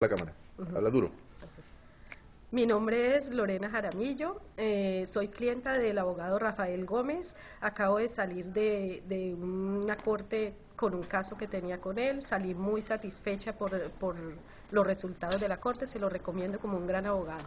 la cámara. Habla duro. Mi nombre es Lorena Jaramillo, eh, soy clienta del abogado Rafael Gómez. Acabo de salir de, una corte con un caso que tenía con él. Salí muy satisfecha por, por los resultados de la corte, se lo recomiendo como un gran abogado.